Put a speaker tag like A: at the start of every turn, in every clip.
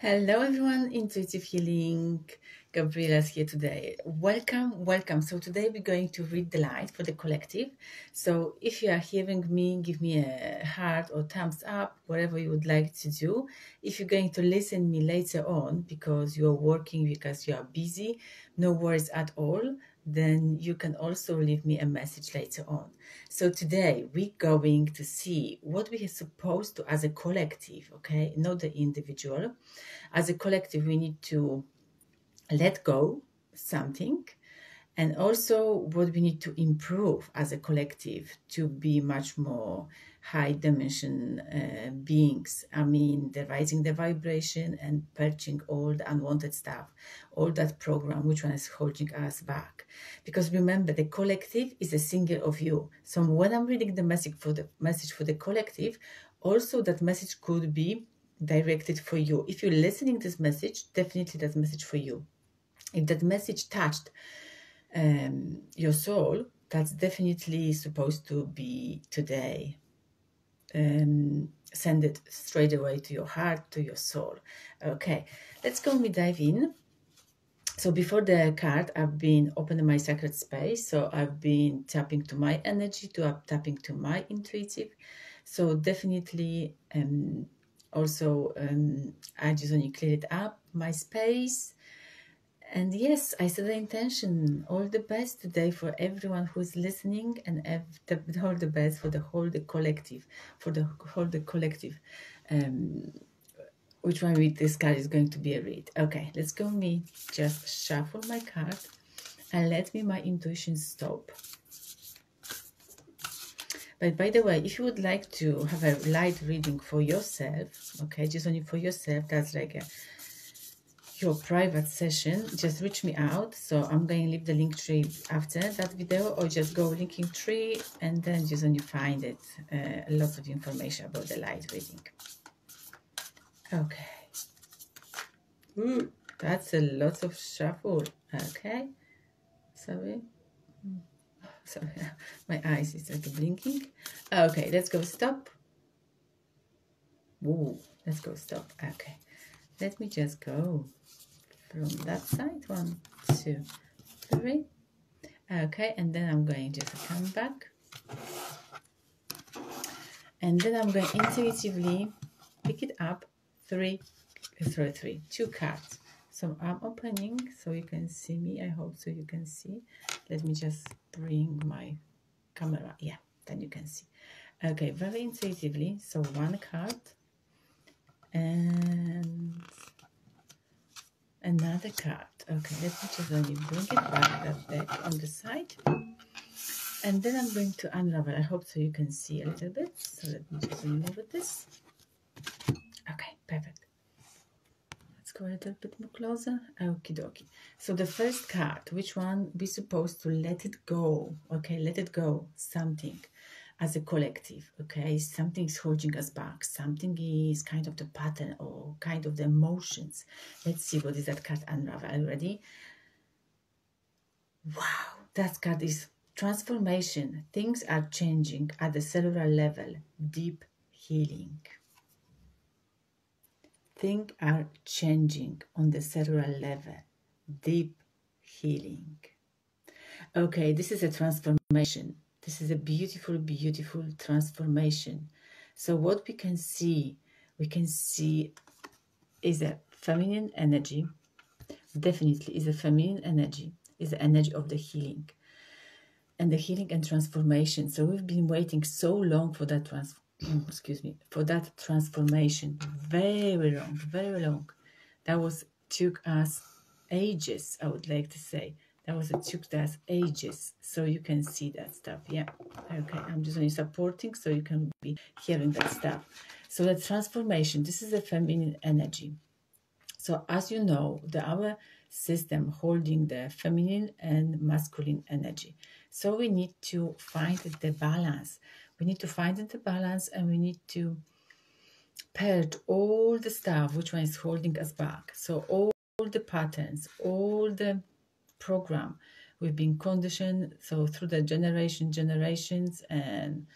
A: Hello, everyone. Intuitive Healing. Gabriela's here today. Welcome, welcome. So, today we're going to read the light for the collective. So, if you are hearing me, give me a heart or thumbs up, whatever you would like to do. If you're going to listen me later on because you are working, because you are busy, no worries at all then you can also leave me a message later on. So today we're going to see what we are supposed to as a collective, okay, not the individual. As a collective, we need to let go something and also what we need to improve as a collective to be much more high dimension uh, beings. I mean, the rising the vibration and purging all the unwanted stuff, all that program, which one is holding us back. Because remember, the collective is a single of you. So when I'm reading the message for the message for the collective, also that message could be directed for you. If you're listening this message, definitely that message for you. If that message touched um, your soul, that's definitely supposed to be today um, send it straight away to your heart, to your soul. Okay, let's go and dive in. So before the card, I've been opening my sacred space. So I've been tapping to my energy, to up tapping to my intuitive. So definitely, um, also um, I just only cleared up my space and yes, I set the intention. All the best today for everyone who's listening, and all the best for the whole the collective, for the whole the collective. Um, which one with this card is going to be a read? Okay, let's go. Me just shuffle my card and let me my intuition stop. But by the way, if you would like to have a light reading for yourself, okay, just only for yourself, that's like a your private session, just reach me out. So I'm going to leave the Linktree after that video or just go linking tree and then just when you find it, uh, lots of information about the light reading. Okay. Ooh, that's a lot of shuffle. Okay. Sorry. Sorry, my eyes is like blinking. Okay, let's go stop. Ooh, let's go stop. Okay. Let me just go from that side. One, two, three. Okay, and then I'm going to come back. And then I'm going to intuitively pick it up. Three, sorry, three, two cards. So I'm opening so you can see me. I hope so you can see. Let me just bring my camera. Yeah, then you can see. Okay, very intuitively. So one card and another card. Okay, let me just only bring it back that deck on the side. And then I'm going to unravel. I hope so you can see a little bit. So let me just remove this. Okay, perfect. Let's go a little bit more closer. Okie dokie. So the first card, which one we supposed to let it go? Okay, let it go. Something as a collective, okay? Something is holding us back. Something is kind of the pattern or kind of the emotions. Let's see what is that card unravel. Are you ready? Wow, that card is transformation. Things are changing at the cellular level. Deep healing. Things are changing on the cellular level. Deep healing. Okay, this is a transformation this is a beautiful, beautiful transformation. So what we can see, we can see is a feminine energy. Definitely is a feminine energy, is the energy of the healing. And the healing and transformation. So we've been waiting so long for that trans excuse me, for that transformation. Very long, very long. That was took us ages, I would like to say that was it took us ages so you can see that stuff yeah. Okay i'm just only supporting so you can be hearing that stuff. So the transformation this is a feminine energy. So as you know the our system holding the feminine and masculine energy. So we need to find the balance. We need to find the balance and we need to purge all the stuff which one is holding us back. So all the patterns all the program. We've been conditioned so through the generation generations and,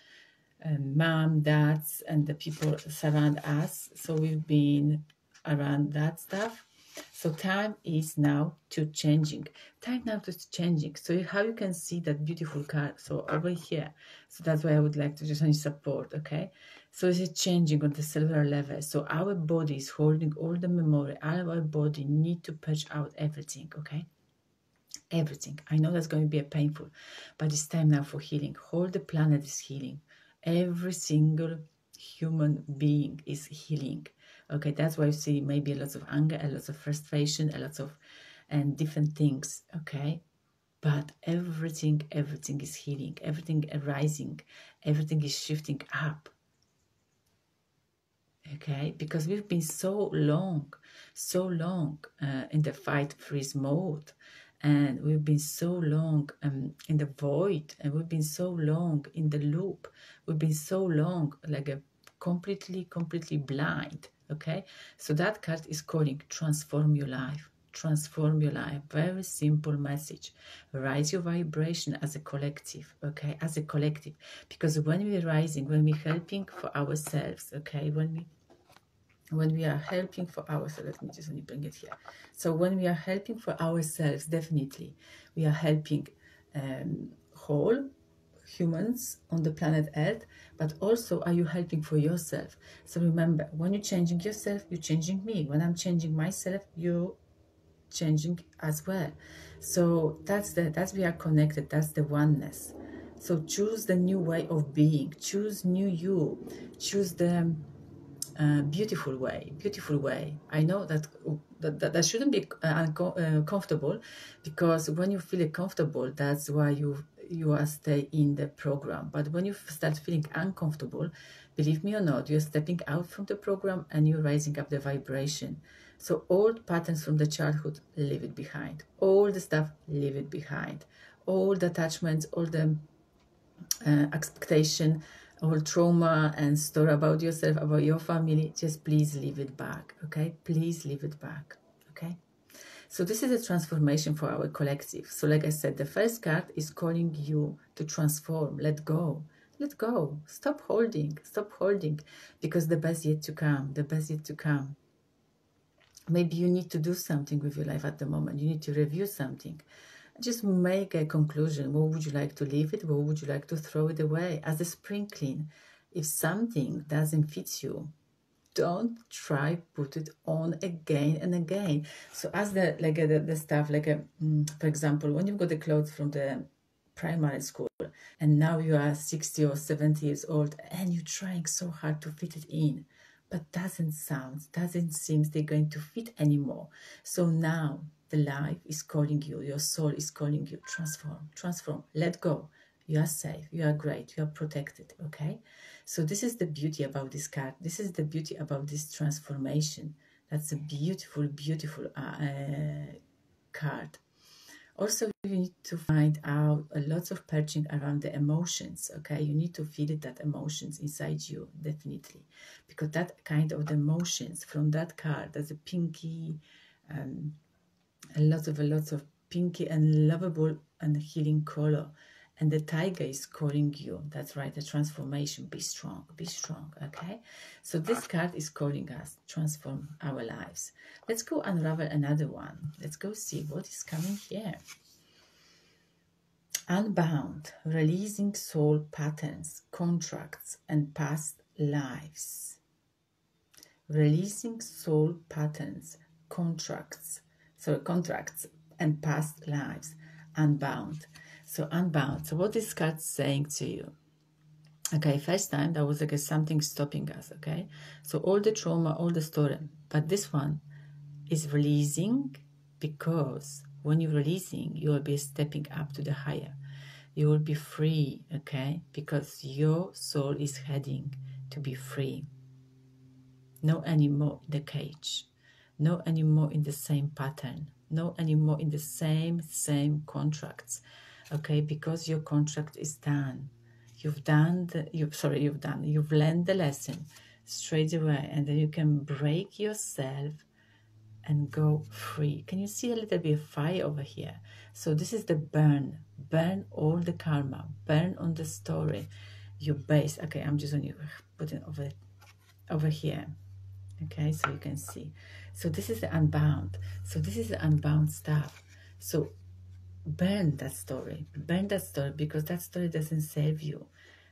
A: and mom, dads, and the people surround us. So we've been around that stuff. So time is now to changing. Time now to changing. So how you can see that beautiful card. So over here. So that's why I would like to just need support. Okay. So it's changing on the cellular level. So our body is holding all the memory. Our body need to purge out everything. Okay everything. I know that's going to be a painful, but it's time now for healing. Whole the planet is healing. Every single human being is healing. Okay, that's why you see maybe a lot of anger, a lot of frustration, a lot of and different things. Okay, but everything, everything is healing. Everything arising. Everything is shifting up. Okay, because we've been so long, so long uh, in the fight freeze mode and we've been so long um, in the void and we've been so long in the loop. We've been so long like a completely completely blind okay? So that card is calling transform your life transform your life. Very simple message. Rise your vibration as a collective okay? As a collective. Because when we're rising when we're helping for ourselves okay? When we when we are helping for ourselves, let me just only bring it here. So when we are helping for ourselves, definitely we are helping um, whole humans on the planet Earth, but also are you helping for yourself? So remember, when you're changing yourself, you're changing me. When I'm changing myself, you're changing as well. So that's the that's we are connected. That's the oneness. So choose the new way of being. Choose new you. Choose the beautiful way, beautiful way. I know that that, that, that shouldn't be uh, uncomfortable uh, because when you feel comfortable, that's why you you are stay in the program. But when you start feeling uncomfortable, believe me or not, you're stepping out from the program and you're raising up the vibration. So old patterns from the childhood, leave it behind. All the stuff, leave it behind. All the attachments, all the uh, expectation, all trauma and story about yourself, about your family, just please leave it back, okay? Please leave it back, okay? So this is a transformation for our collective. So like I said, the first card is calling you to transform, let go, let go, stop holding, stop holding, because the best yet to come, the best yet to come. Maybe you need to do something with your life at the moment. You need to review something just make a conclusion. What would you like to leave it? What would you like to throw it away? As a spring clean, if something doesn't fit you, don't try put it on again and again. So as the like the, the stuff like a, mm, for example, when you've got the clothes from the primary school and now you are 60 or 70 years old and you're trying so hard to fit it in but doesn't sound doesn't seem they're going to fit anymore so now the life is calling you, your soul is calling you. Transform, transform, let go. You are safe, you are great, you are protected, okay? So, this is the beauty about this card. This is the beauty about this transformation. That's a beautiful, beautiful uh, uh, card. Also, you need to find out a lot of purging around the emotions, okay? You need to feel it, that emotions inside you, definitely. Because that kind of the emotions from that card, that's a pinky, um, a lot of a lot of pinky and lovable and healing color. And the tiger is calling you. That's right the transformation. Be strong be strong okay? So this card is calling us transform our lives. Let's go unravel another one. Let's go see what is coming here. Unbound releasing soul patterns contracts and past lives. Releasing soul patterns contracts so contracts and past lives, unbound. So unbound. So what is card saying to you? Okay, first time that was like something stopping us. Okay, so all the trauma, all the story, but this one is releasing because when you're releasing, you will be stepping up to the higher. You will be free. Okay, because your soul is heading to be free. No anymore the cage no anymore in the same pattern no anymore in the same same contracts okay? Because your contract is done. You've done the you've sorry you've done you've learned the lesson straight away and then you can break yourself and go free. Can you see a little bit of fire over here? So this is the burn. Burn all the karma. Burn on the story. Your base. Okay i'm just going to put it over over here Okay, so you can see. So this is the unbound. So this is the unbound stuff. So burn that story. Burn that story because that story doesn't serve you.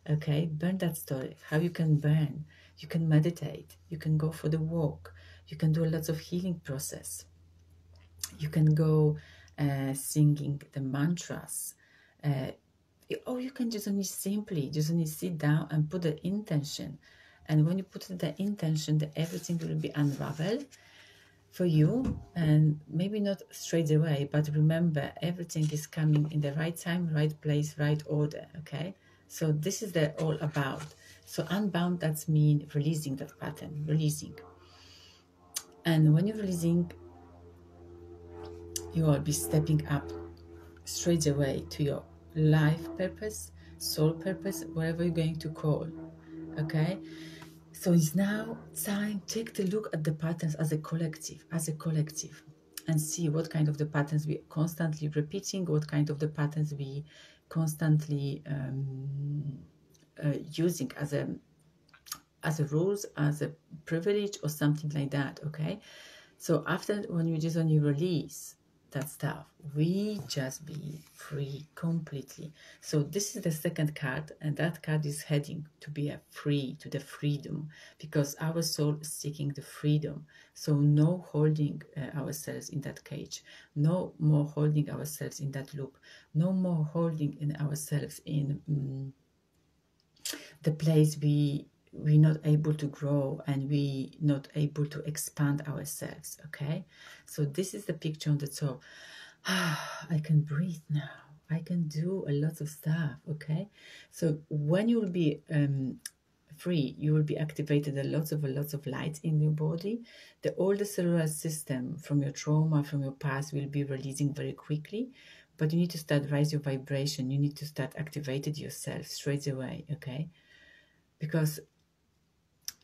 A: Okay, burn that story. How you can burn. You can meditate. You can go for the walk. You can do lots of healing process. You can go uh, singing the mantras. Uh, or you can just only simply just only sit down and put the intention. And when you put the intention, that everything will be unraveled for you and maybe not straight away but remember everything is coming in the right time right place right order okay? So this is the all about. So unbound that's mean releasing that pattern releasing. And when you're releasing you will be stepping up straight away to your life purpose soul purpose whatever you're going to call okay so it's now time take the look at the patterns as a collective, as a collective, and see what kind of the patterns we constantly repeating, what kind of the patterns we constantly um, uh, using as a as a rules, as a privilege, or something like that. Okay, so after when you just when you release that stuff. We just be free completely. So this is the second card and that card is heading to be a free to the freedom because our soul is seeking the freedom. So no holding uh, ourselves in that cage. No more holding ourselves in that loop. No more holding in ourselves in um, the place we we're not able to grow and we're not able to expand ourselves okay? So this is the picture on the top. Ah, i can breathe now. I can do a lot of stuff okay? So when you will be um, free you will be activated a lot of a lot of light in your body. The older cellular system from your trauma from your past will be releasing very quickly but you need to start raise your vibration. You need to start activated yourself straight away okay? Because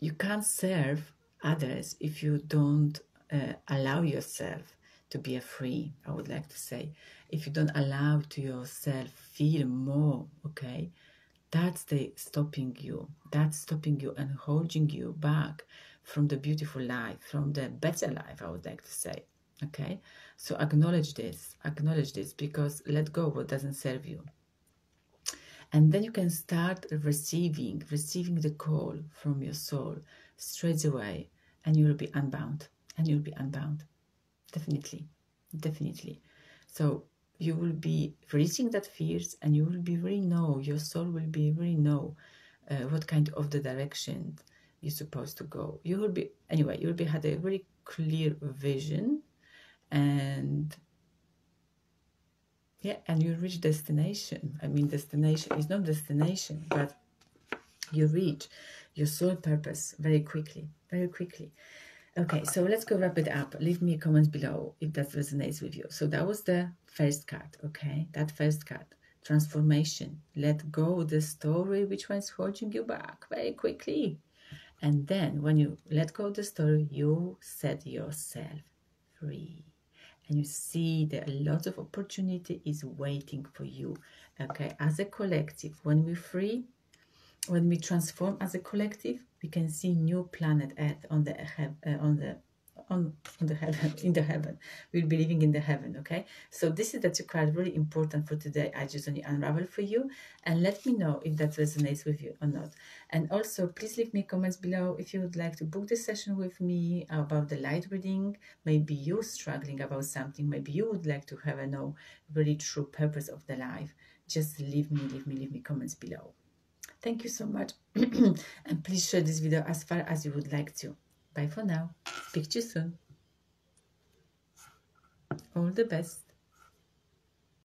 A: you can't serve others if you don't uh, allow yourself to be a free i would like to say. If you don't allow to yourself feel more okay that's the stopping you. That's stopping you and holding you back from the beautiful life from the better life i would like to say okay? So acknowledge this acknowledge this because let go what doesn't serve you and then you can start receiving receiving the call from your soul straight away and you will be unbound and you'll be unbound. Definitely definitely. So you will be releasing that fears and you will be really know your soul will be really know uh, what kind of the direction you're supposed to go. You will be anyway you will be had a very clear vision and yeah and you reach destination. I mean destination is not destination but you reach your soul purpose very quickly very quickly. Okay so let's go wrap it up. Leave me a comment below if that resonates with you. So that was the first card okay? That first card transformation. Let go the story which one's holding you back very quickly. And then when you let go the story you set yourself free and you see that a lot of opportunity is waiting for you okay? As a collective when we free when we transform as a collective we can see new planet earth on the uh, on the on, on the heaven in the heaven. We'll be living in the heaven okay? So this is the two card really important for today. I just only unravel for you. And let me know if that resonates with you or not. And also please leave me comments below if you would like to book the session with me about the light reading. Maybe you're struggling about something. Maybe you would like to have a know really true purpose of the life. Just leave me leave me leave me comments below. Thank you so much. And please share this video as far as you would like to Bye for now. Speak to you soon. All the best.